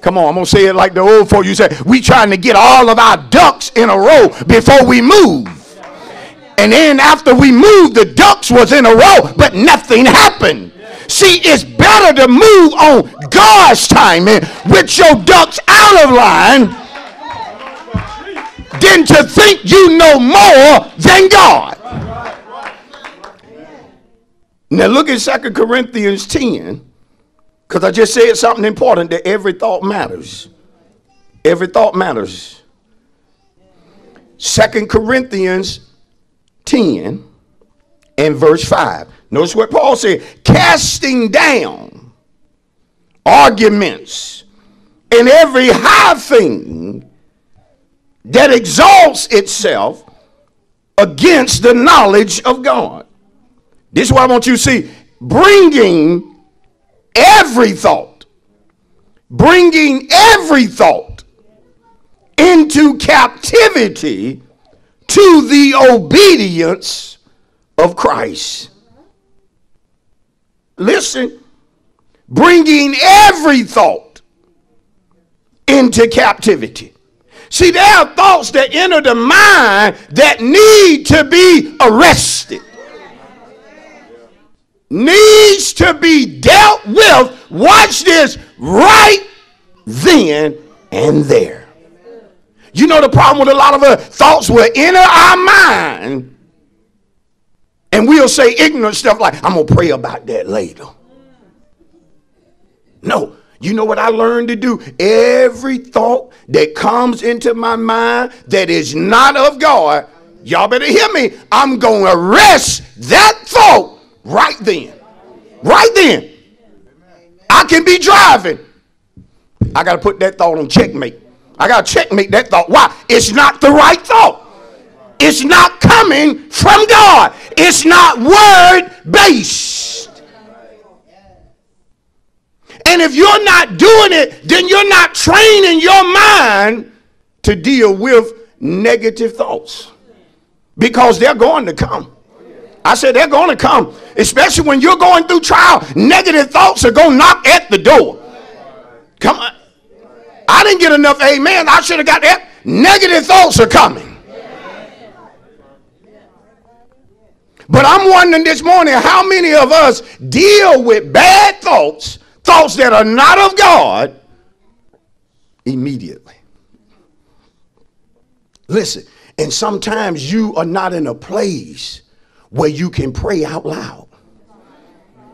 Come on, I'm gonna say it like the old folk. You say we trying to get all of our ducks in a row before we move. And then after we moved, the ducks was in a row, but nothing happened. See, it's better to move on God's timing with your ducks out of line than to think you know more than God. Now look at Second Corinthians 10, because I just said something important that every thought matters. Every thought matters. Second Corinthians 10 and verse 5. Notice what Paul said casting down arguments and every high thing that exalts itself against the knowledge of God. This is what I want you to see. Bringing every thought, bringing every thought into captivity to the obedience of Christ. Listen, bringing every thought into captivity. See, there are thoughts that enter the mind that need to be arrested, needs to be dealt with. Watch this right then and there. You know the problem with a lot of our thoughts will enter our mind and we'll say ignorant stuff like, I'm going to pray about that later. No, you know what I learned to do? Every thought that comes into my mind that is not of God, y'all better hear me. I'm going to arrest that thought right then. Right then. I can be driving. I got to put that thought on checkmate. I got to checkmate that thought. Why? It's not the right thought. It's not coming from God. It's not word based. And if you're not doing it, then you're not training your mind to deal with negative thoughts because they're going to come. I said they're going to come, especially when you're going through trial. Negative thoughts are going to knock at the door. Come on. I didn't get enough amen. I should have got that. Negative thoughts are coming. But I'm wondering this morning how many of us deal with bad thoughts, thoughts that are not of God, immediately. Listen, and sometimes you are not in a place where you can pray out loud.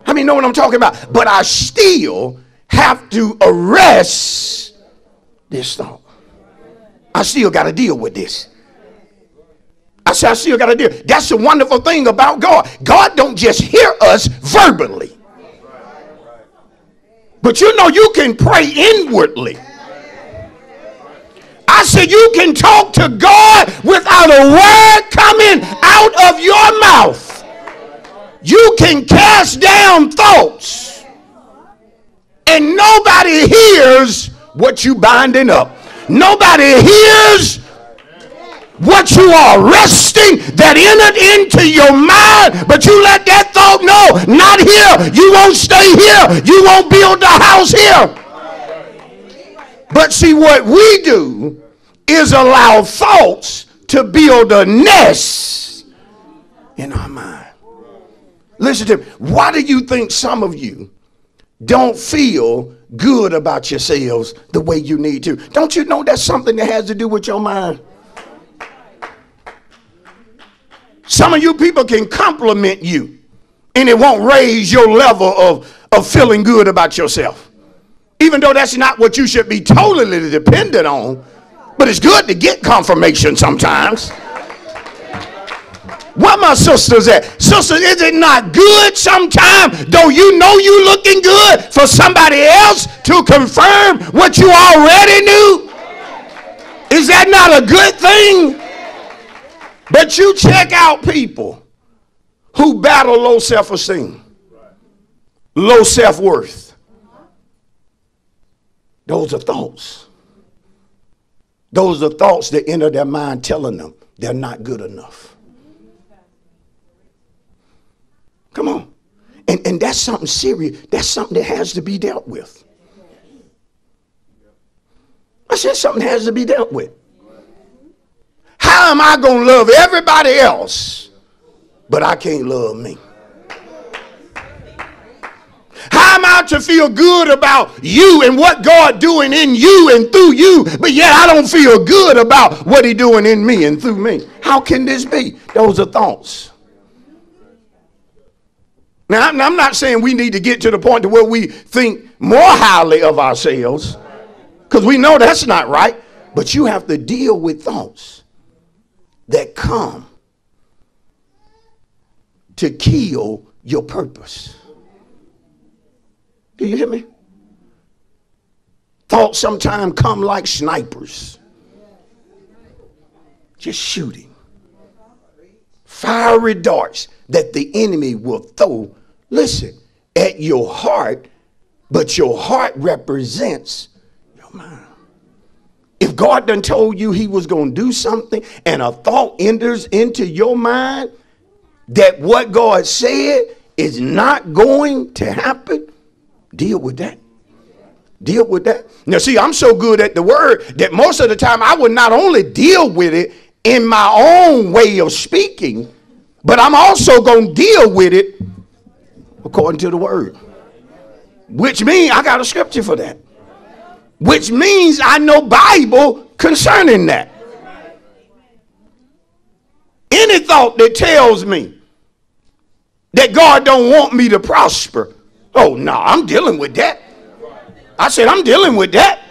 I mean, know what I'm talking about? But I still have to arrest this thought. I still got to deal with this. I said, I still got to deal. That's the wonderful thing about God. God don't just hear us verbally. But you know you can pray inwardly. I said you can talk to God without a word coming out of your mouth. You can cast down thoughts and nobody hears what you binding up. Nobody hears what you are resting that entered into your mind, but you let that thought know, not here. You won't stay here. You won't build the house here. But see, what we do is allow thoughts to build a nest in our mind. Listen to me. Why do you think some of you don't feel good about yourselves the way you need to. Don't you know that's something that has to do with your mind? Some of you people can compliment you and it won't raise your level of, of feeling good about yourself. Even though that's not what you should be totally dependent on, but it's good to get confirmation sometimes. Where my sisters at? Sisters, is it not good sometimes, though you know you looking good, for somebody else to confirm what you already knew? Is that not a good thing? But you check out people who battle low self-esteem, low self-worth. Those are thoughts. Those are thoughts that enter their mind telling them they're not good enough. Come on. And, and that's something serious. That's something that has to be dealt with. I said something has to be dealt with. How am I going to love everybody else, but I can't love me? To feel good about you and what God doing in you and through you, but yet I don't feel good about what he doing in me and through me? How can this be? Those are thoughts. Now, I'm not saying we need to get to the point to where we think more highly of ourselves, because we know that's not right. But you have to deal with thoughts that come to kill your purpose. Do you hear me? Thoughts sometimes come like snipers, just shooting. Fiery darts that the enemy will throw, listen, at your heart, but your heart represents your mind. If God done told you he was going to do something and a thought enters into your mind that what God said is not going to happen, deal with that. Deal with that. Now, see, I'm so good at the word that most of the time I would not only deal with it in my own way of speaking, but I'm also going to deal with it according to the word. Which means I got a scripture for that. Which means I know Bible concerning that. Any thought that tells me that God don't want me to prosper, oh no, I'm dealing with that. I said I'm dealing with that.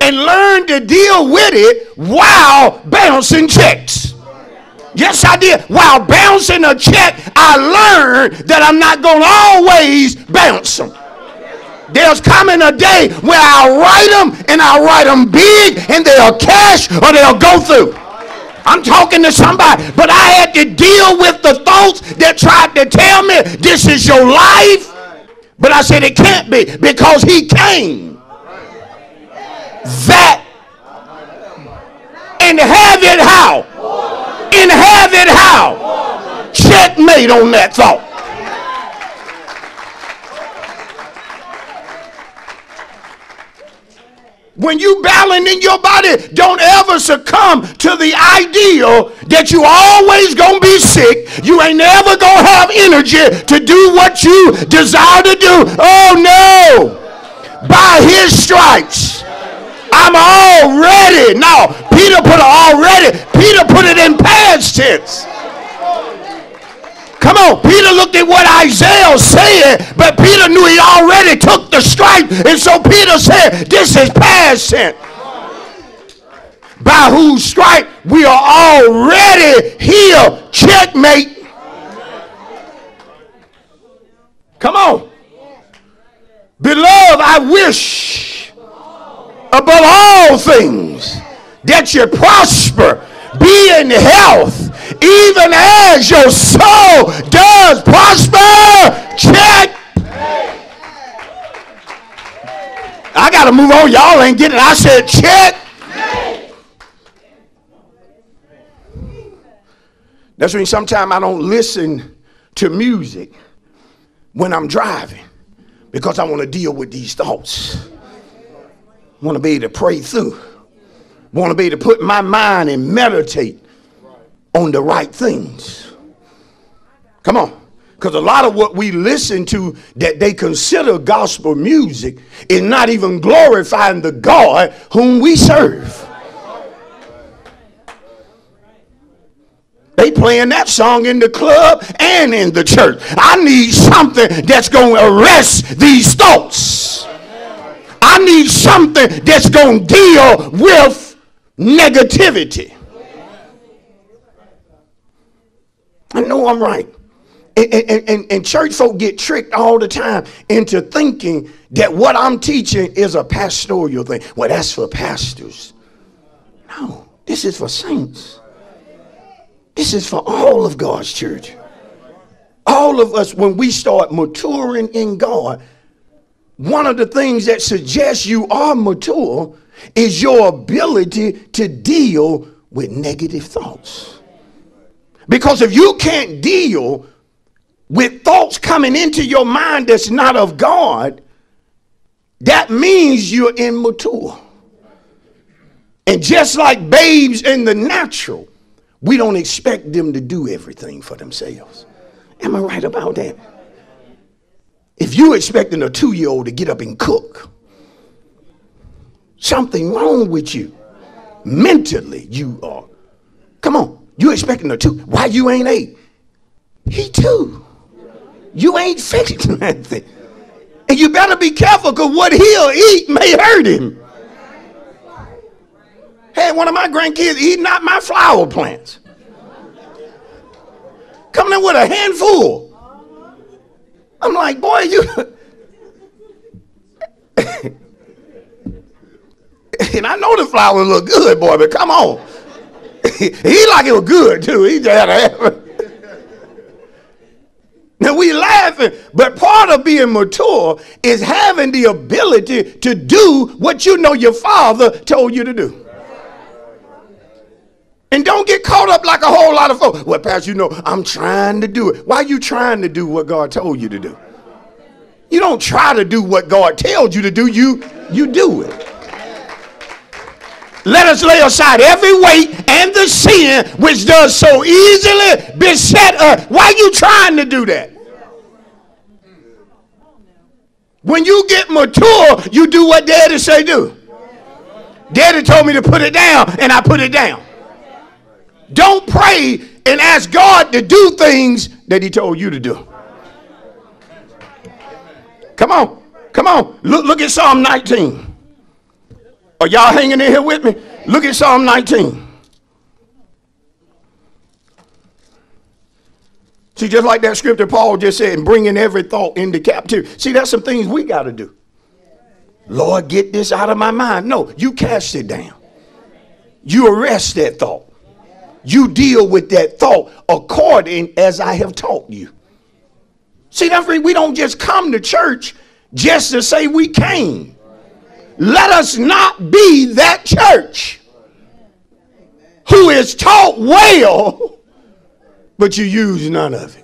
And learn to deal with it while bouncing checks. Yes, I did. While bouncing a check, I learned that I'm not going to always bounce them. There's coming a day where I'll write them and I'll write them big and they'll cash or they'll go through. I'm talking to somebody, but I had to deal with the thoughts that tried to tell me this is your life. But I said it can't be because he came that and have it how? and have it how? Checkmate on that thought. When you balance in your body, don't ever succumb to the ideal that you always gonna be sick. You ain't never gonna have energy to do what you desire to do. Oh no! By his stripes, I'm already. No, Peter put it already. Peter put it in past tense. Come on, Peter looked at what Isaiah said, but Peter knew he already took the stripe, and so Peter said, "This is past tense." By whose stripe we are already healed. Checkmate. Come on. Beloved, I wish above all things that you prosper, be in health, even as your soul does prosper. Check. I got to move on. Y'all ain't getting it. I said, check. That's when sometimes I don't listen to music when I'm driving because I want to deal with these thoughts. Want to be able to pray through want to be able to put my mind and meditate on the right things. Come on. Because a lot of what we listen to that they consider gospel music is not even glorifying the God whom we serve. They playing that song in the club and in the church. I need something that's going to arrest these thoughts. I need something that's going to deal with negativity. Know I'm right. And, and, and, and, church folk get tricked all the time into thinking that what I'm teaching is a pastoral thing. Well, that's for pastors. No, this is for saints. This is for all of God's church. All of us, when we start maturing in God, one of the things that suggests you are mature is your ability to deal with negative thoughts. Because if you can't deal with thoughts coming into your mind that's not of God, that means you're immature. And just like babes in the natural, we don't expect them to do everything for themselves. Am I right about that? If you're expecting a two year old to get up and cook, something wrong with you. Mentally, you are. Come on, you expecting a two. Why you ain't eight? He two. You ain't fixing nothing. And you better be careful because what he'll eat may hurt him. Hey, one of my grandkids eating out my flower plants. Coming in with a handful. I'm like, boy, you. and I know the flowers look good, boy, but come on. he like it was good too. He just had to it. Now we laughing, but part of being mature is having the ability to do what you know your father told you to do. And don't get caught up like a whole lot of folks. Well, Pastor, you know, I'm trying to do it. Why are you trying to do what God told you to do? You don't try to do what God tells you to do, you you do it. Let us lay aside every weight sin which does so easily beset us. Why you trying to do that? When you get mature, you do what daddy say do. Daddy told me to put it down, and I put it down. Don't pray and ask God to do things that he told you to do. Come on. Come on. Look, look at Psalm 19. Are y'all hanging in here with me? Look at Psalm 19. See, just like that scripture Paul just said, and bringing every thought into captivity. See, that's some things we got to do. Lord, get this out of my mind. No, you cast it down. You arrest that thought. You deal with that thought according as I have taught you. See, that's we don't just come to church just to say we came. Let us not be that church who is taught well, but you use none of it.